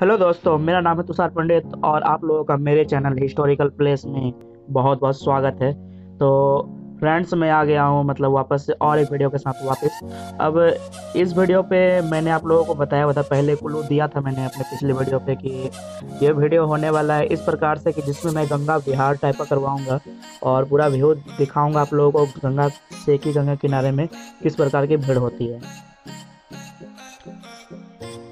Hello दोस्तों, मेरा नाम है तुषार पंडित और आप लोगों का मेरे चैनल हिस्टोरिकल प्लेस में बहुत बहुत स्वागत है। तो फ्रेंड्स मैं आ गया हूँ मतलब वापस से और एक वीडियो के साथ वापस। अब इस वीडियो पे मैंने आप लोगों को बताया हुआ था, पहले क्लू दिया था मैंने अपने पिछले वीडियो पे कि ये वीडियो होने वाला है इस प्रकार से कि जिसमें मैं गंगा बिहार टाइप का करवाऊँगा और पूरा व्यू दिखाऊँगा आप लोगों को गंगा से की गंगा किनारे में किस प्रकार की भीड़ होती है।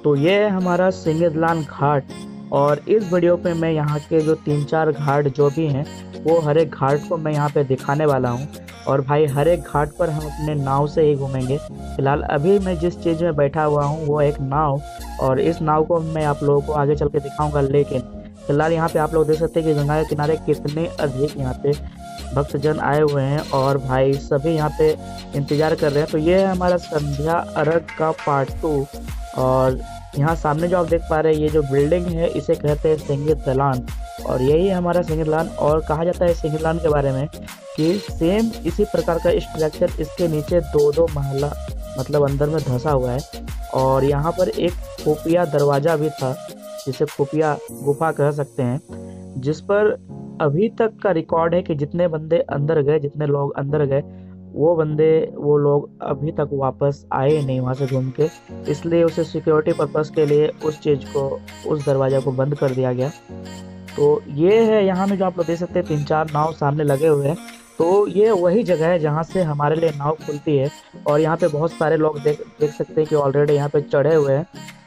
तो ये है हमारा सिंगदलान घाट। और इस वीडियो पे मैं यहाँ के जो तीन चार घाट जो भी हैं, वो हर एक घाट को मैं यहाँ पे दिखाने वाला हूँ। और भाई, हर एक घाट पर हम अपने नाव से ही घूमेंगे। फ़िलहाल अभी मैं जिस चीज़ में बैठा हुआ हूँ, वो एक नाव। और इस नाव को मैं आप लोगों को आगे चल के दिखाऊँगा, लेकिन फ़िलहाल यहाँ पे आप लोग देख सकते हैं कि गंगा के किनारे कितने अधिक यहाँ पे भक्तजन आए हुए हैं। और भाई, सभी यहाँ पे इंतज़ार कर रहे हैं। तो ये है हमारा संध्या अर्घ का पार्ट टू और यहाँ सामने जो आप देख पा रहे हैं, ये जो बिल्डिंग है, इसे कहते हैं सिंगित दलान। और यही हमारा सिंगित दलान। और कहा जाता है सिंगित दलान के बारे में कि सेम इसी प्रकार का स्ट्रक्चर इसके नीचे दो दो महला मतलब अंदर में धंसा हुआ है। और यहाँ पर एक खुफिया दरवाज़ा भी था, जिसे खुफिया गुफा कह सकते हैं, जिस पर अभी तक का रिकॉर्ड है कि जितने बंदे अंदर गए, जितने लोग अंदर गए वो बंदे, वो लोग अभी तक वापस आए नहीं वहाँ से घूम के। इसलिए उसे सिक्योरिटी पर्पज़ के लिए उस चीज़ को, उस दरवाज़ा को बंद कर दिया गया। तो ये है यहाँ में जो आप लोग देख सकते हैं तीन चार नाव सामने लगे हुए हैं। तो ये वही जगह है जहाँ से हमारे लिए नाव खुलती है। और यहाँ पे बहुत सारे लोग देख देख सकते हैं कि ऑलरेडी यहाँ पे चढ़े हुए हैं।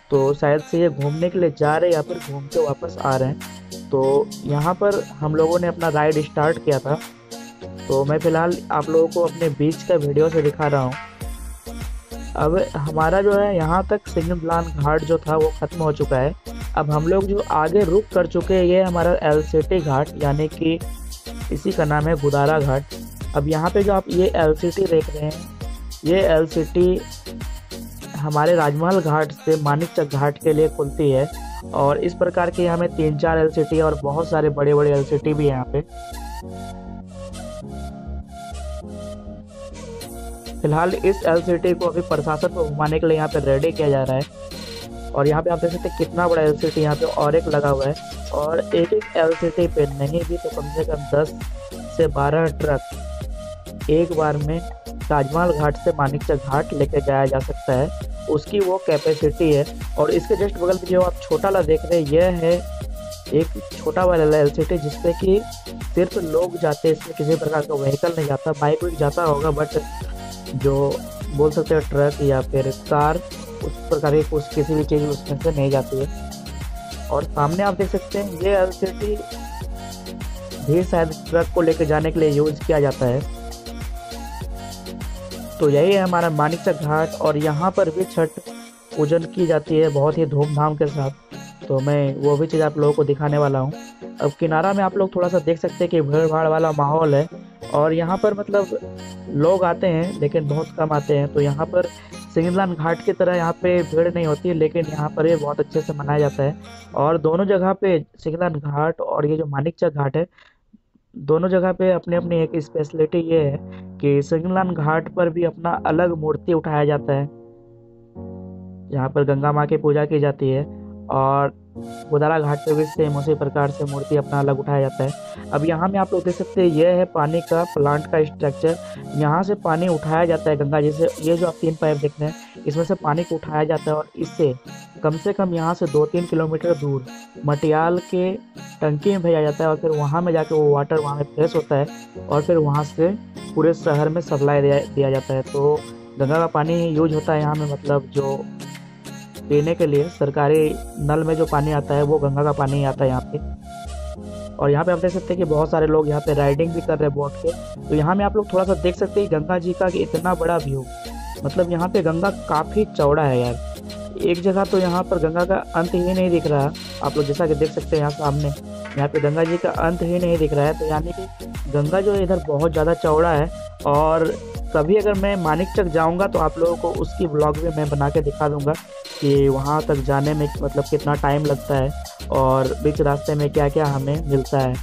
तो शायद से ये घूमने के लिए जा रहे हैं या फिर घूम के वापस आ रहे हैं। तो यहाँ पर हम लोगों ने अपना राइड स्टार्ट किया था। तो मैं फ़िलहाल आप लोगों को अपने बीच का वीडियो से दिखा रहा हूँ। अब हमारा जो है, यहाँ तक सिंगलान घाट जो था, वो ख़त्म हो चुका है। अब हम लोग जो आगे रुक कर चुके हैं, ये हमारा एल घाट, यानी कि इसी का नाम है गुदारा घाट। अब यहाँ पे जो आप ये एल देख रहे हैं, ये एल हमारे राजमहल घाट से मानिकचक घाट के लिए खुलती है। और इस प्रकार के यहाँ में तीन चार एल और बहुत सारे बड़े बड़े एल भी हैं यहाँ पे। फ़िलहाल इस एलसीटी को अभी प्रशासन को घुमाने के लिए यहाँ पे रेडी किया जा रहा है। और यहाँ पे आप देख सकते हैं कितना बड़ा एल सी यहाँ पे और एक लगा हुआ है। और एक एक एल पे नहीं भी तो कम से कम दस से बारह ट्रक एक बार में ताजमहल घाट से मानिकचक घाट लेके जाया जा सकता है। उसकी वो कैपेसिटी है। और इसके जस्ट बगल में जो आप छोटा ला देख रहे हैं, यह है एक छोटा वाला एल सी टी जिससे कि सिर्फ़ लोग जाते हैं, इसमें किसी प्रकार का व्हीकल नहीं जाता बाइक वाइक जाता होगा बट जो बोल सकते हैं ट्रक या फिर कार, उस प्रकार की कुछ किसी भी चीज़ उसमें से नहीं जाती है। और सामने आप देख सकते हैं, ये एल भी शायद ट्रक को लेकर जाने के लिए यूज़ किया जाता है। तो यही है हमारा मानिकचक घाट और यहाँ पर भी छठ पूजन की जाती है, बहुत ही धूमधाम के साथ। तो मैं वो भी चीज़ आप लोगों को दिखाने वाला हूँ। अब किनारा में आप लोग थोड़ा सा देख सकते हैं कि भीड़ भाड़ वाला माहौल है और यहाँ पर मतलब लोग आते हैं, लेकिन बहुत कम आते हैं। तो यहाँ पर सिंगलान घाट की तरह यहाँ पे भीड़ नहीं होती है लेकिन यहाँ पर ये बहुत अच्छे से मनाया जाता है। और दोनों जगह पे सिंगलान घाट और ये जो मानिकचक घाट है, दोनों जगह पे अपनी अपनी एक स्पेशलिटी ये है कि सिंगलान घाट पर भी अपना अलग मूर्ति उठाया जाता है। यहाँ पर गंगा माँ की पूजा की जाती है। और गोदारा घाट पे भी सेम उसी प्रकार से मूर्ति अपना अलग उठाया जाता है। अब यहाँ में आप लोग देख सकते हैं, यह है पानी का प्लांट का स्ट्रक्चर यहाँ से पानी उठाया जाता है गंगा जी से। ये जो आप तीन पाइप देख रहे हैं, इसमें से पानी को उठाया जाता है और इससे कम से कम यहाँ से दो तीन किलोमीटर दूर मटियाल के टंकी में भेजा जाता है और फिर वहाँ में जाकर वो वाटर वहाँ में फ्रेश होता है और फिर वहाँ से पूरे शहर में सप्लाई दिया जाता है। तो गंगा का पानी यूज़ होता है यहाँ में मतलब जो पीने के लिए सरकारी नल में जो पानी आता है, वो गंगा का पानी आता है यहाँ पे। और यहाँ पे आप देख सकते हैं कि बहुत सारे लोग यहाँ पे राइडिंग भी कर रहे हैं बोट के तो यहाँ में आप लोग थोड़ा सा देख सकते हैं गंगा जी का कि इतना बड़ा व्यू। मतलब यहाँ पे गंगा काफ़ी चौड़ा है यार। एक जगह तो यहाँ पर गंगा का अंत ही नहीं दिख रहा। आप लोग जैसा कि देख सकते हैं यहाँ सामने। यहाँ पे गंगा जी का अंत ही नहीं दिख रहा है। तो यानी कि गंगा जो इधर बहुत ज़्यादा चौड़ा है और कभी अगर मैं मानिकचक जाऊँगा तो आप लोगों को उसकी ब्लॉग भी मैं बना के दिखा दूँगा कि वहाँ तक जाने में मतलब कितना टाइम लगता है और बीच रास्ते में क्या क्या हमें मिलता है।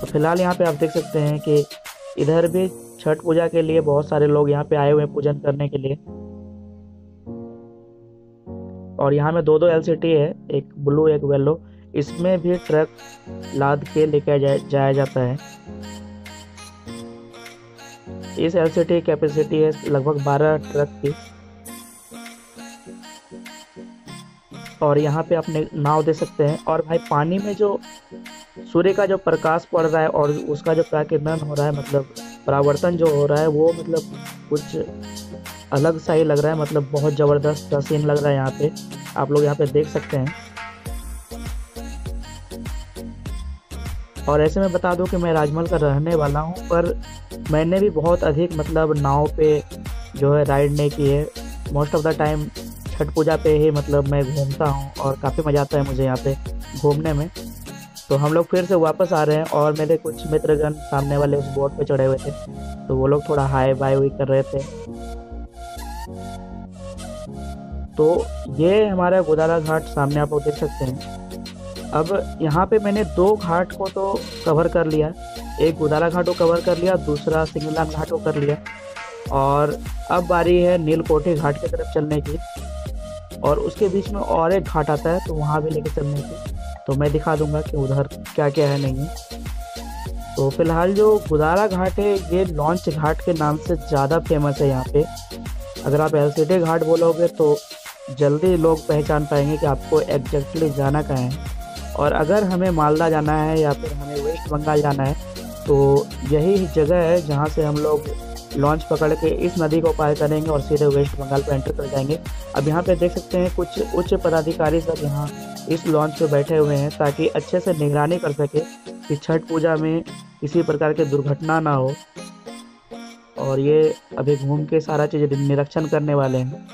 तो फ़िलहाल यहाँ पे आप देख सकते हैं कि इधर भी छठ पूजा के लिए बहुत सारे लोग यहाँ पे आए हुए हैं पूजन करने के लिए। और यहाँ में दो दो एल है एक ब्लू एक येलो। इसमें भी ट्रक लाद के जाया, जाया जाता है। इस एल की कैपेसिटी है लगभग 12 ट्रक की। और यहाँ पे अपने नाव दे सकते हैं। और भाई पानी में जो सूर्य का जो प्रकाश पड़ रहा है और उसका जो प्राकिरण हो रहा है मतलब परावर्तन जो हो रहा है, वो मतलब कुछ अलग सा ही लग रहा है। मतलब बहुत ज़बरदस्त सीन लग रहा है यहाँ पे। आप लोग यहाँ पे देख सकते हैं। और ऐसे में बता दूँ कि मैं राजमहल का रहने वाला हूँ, पर मैंने भी बहुत अधिक मतलब नाव पे जो है राइड नहीं की है। Most of the time Chhath Puja पे ही मतलब मैं घूमता हूँ और काफ़ी मज़ा आता है मुझे यहाँ पे घूमने में। तो हम लोग फिर से वापस आ रहे हैं और मेरे कुछ मित्रगण सामने वाले उस बोट पे चढ़े हुए थे तो वो लोग थोड़ा हाई बाय हुई कर रहे थे। तो ये हमारा गोदारा घाट सामने आप लोग देख सकते हैं। अब यहाँ पे मैंने दो घाट को तो कवर कर लिया। एक गोदारा घाट को कवर कर लिया, दूसरा सिंगलान घाट को कर लिया। और अब बारी है नीलकोठी घाट की तरफ़ चलने की। और उसके बीच में और एक घाट आता है तो वहाँ भी लेके चलने की। तो मैं दिखा दूँगा कि उधर क्या क्या है, नहीं। तो फ़िलहाल जो गुदारा घाट है, ये लॉन्च घाट के नाम से ज़्यादा फ़ेमस है यहाँ पे। अगर आप एल घाट बोलोगे तो जल्दी लोग पहचान पाएँगे कि आपको एग्जैक्टली जाना कहाँ है। और अगर हमें मालदा जाना है या फिर हमें वेस्ट बंगाल जाना है तो यही जगह है जहाँ से हम लोग लॉन्च पकड़ के इस नदी को पार करेंगे और सीधे वेस्ट बंगाल पर एंटर कर जाएँगे। अब यहाँ पे देख सकते हैं कुछ उच्च पदाधिकारी सब यहाँ इस लॉन्च पे बैठे हुए हैं ताकि अच्छे से निगरानी कर सके कि छठ पूजा में किसी प्रकार की दुर्घटना ना हो। और ये अभी घूम के सारा चीज़ निरीक्षण करने वाले हैं।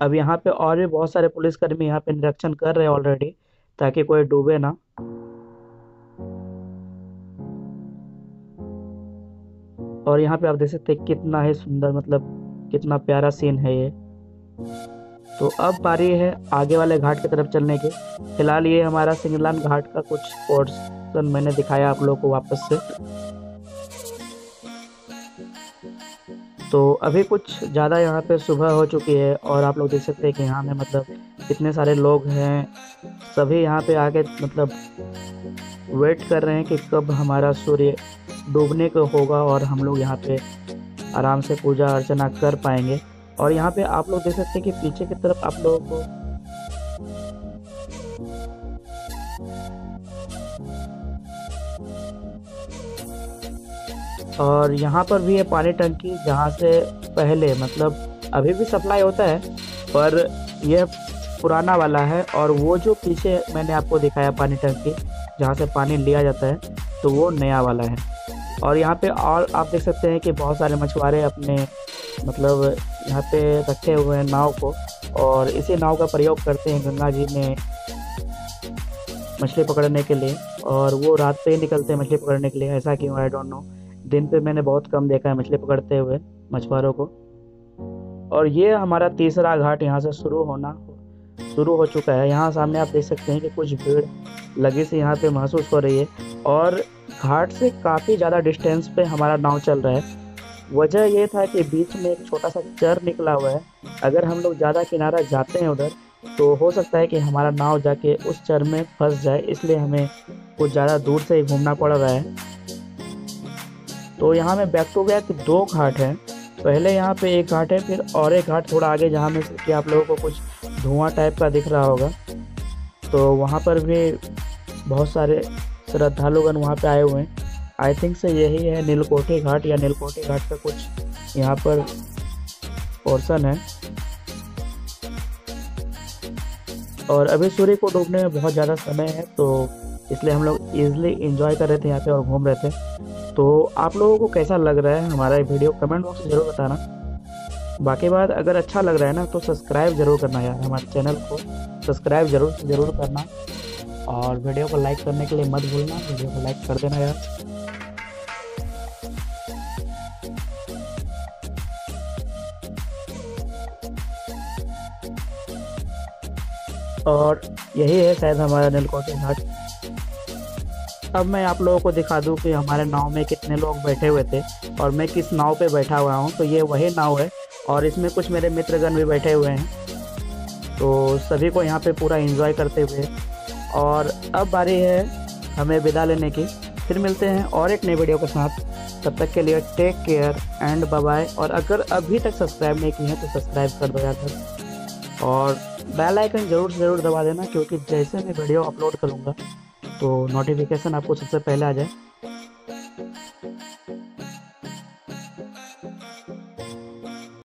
अब यहाँ पे और भी बहुत सारे पुलिसकर्मी यहाँ पे निरीक्षण कर रहे हैं ऑलरेडी ताकि कोई डूबे ना। और यहाँ पे आप देख सकते हैं कितना ही सुंदर मतलब कितना प्यारा सीन है ये। तो अब बारी है आगे वाले घाट की तरफ़ चलने की। फ़िलहाल ये हमारा सिंगलान घाट का कुछ पोर्सन मैंने दिखाया आप लोगों को वापस से। तो अभी कुछ ज़्यादा यहाँ पे सुबह हो चुकी है और आप लोग देख सकते हैं कि यहाँ में मतलब कितने सारे लोग हैं। सभी यहाँ पे आके मतलब वेट कर रहे हैं कि कब हमारा सूर्य डूबने को होगा और हम लोग यहाँ पे आराम से पूजा अर्चना कर पाएँगे। और यहाँ पे आप लोग देख सकते हैं कि पीछे की तरफ़ आप लोगों को और यहाँ पर भी है पानी टंकी जहाँ से पहले मतलब अभी भी सप्लाई होता है, पर यह पुराना वाला है और वो जो पीछे मैंने आपको दिखाया पानी टंकी, जहाँ से पानी लिया जाता है तो वो नया वाला है। और यहाँ पे और आप देख सकते हैं कि बहुत सारे मछुआरे अपने मतलब यहाँ पे रखे हुए हैं नाव को, और इसी नाव का प्रयोग करते हैं गंगा जी में मछली पकड़ने के लिए, और वो रात पे ही निकलते हैं मछली पकड़ने के लिए, ऐसा क्यों? आई डोंट नो दिन पे मैंने बहुत कम देखा है मछली पकड़ते हुए, मछुआरों को। और ये हमारा तीसरा घाट यहाँ से शुरू होना, शुरू हो चुका है। यहाँ सामने आप देख सकते हैं कि कुछ भीड़ लगी से यहाँ पे महसूस हो रही है। और घाट से काफ़ी ज़्यादा डिस्टेंस पे हमारा नाव चल रहा है। वजह ये था कि बीच में एक छोटा सा चर निकला हुआ है। अगर हम लोग ज़्यादा किनारा जाते हैं उधर तो हो सकता है कि हमारा नाव जाके उस चर में फंस जाए, इसलिए हमें कुछ ज़्यादा दूर से ही घूमना पड़ रहा है। तो यहाँ में बैक टू बैक दो घाट हैं। पहले यहाँ पे एक घाट है, फिर और एक घाट थोड़ा आगे जहाँ में कि आप लोगों को कुछ धुआँ टाइप का दिख रहा होगा। तो वहाँ पर भी बहुत सारे श्रद्धालुगण वहाँ पे आए हुए हैं। आई थिंक से यही है नीलकोठी घाट या नीलकोठी घाट का कुछ यहाँ पर पोर्सन है। और अभी सूर्य को डूबने में बहुत ज़्यादा समय है तो इसलिए हम लोग ईजिली इंजॉय कर रहे थे यहाँ पे और घूम रहे थे। तो आप लोगों को कैसा लग रहा है हमारा ये वीडियो? कमेंट बॉक्स में ज़रूर बताना। बाकी बात, अगर अच्छा लग रहा है ना तो सब्सक्राइब ज़रूर करना यार हमारे चैनल को। सब्सक्राइब ज़रूर ज़रूर करना। और वीडियो को लाइक करने के लिए मत भूलना, वीडियो को लाइक कर देना यार। और यही है शायद हमारा नीलकोटी घाट। अब मैं आप लोगों को दिखा दूँ कि हमारे नाव में कितने लोग बैठे हुए थे और मैं किस नाव पे बैठा हुआ हूँ। तो ये वही नाव है और इसमें कुछ मेरे मित्रगण भी बैठे हुए हैं। तो सभी को यहाँ पे पूरा एंजॉय करते हुए। और अब बारी है हमें विदा लेने की। फिर मिलते हैं और एक नई वीडियो के साथ। तब तक के लिए टेक केयर एंड बाय और अगर अभी तक सब्सक्राइब नहीं किए हैं तो सब्सक्राइब कर दो यार। और बेल आइकन ज़रूर ज़रूर दबा देना, क्योंकि जैसे मैं वीडियो अपलोड करूँगा तो नोटिफिकेशन आपको सबसे पहले आ जाए।